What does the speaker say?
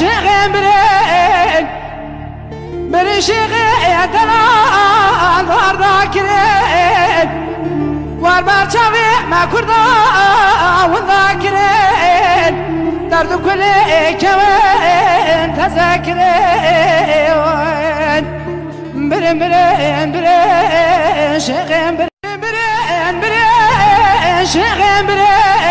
شیخ مرین بری شیخ دلان وار را کرین وار بر چاوی مکردا اون دا کرین درد کل کمین تذکرین. برین برین برین شیخ برین برین برین شیخ برین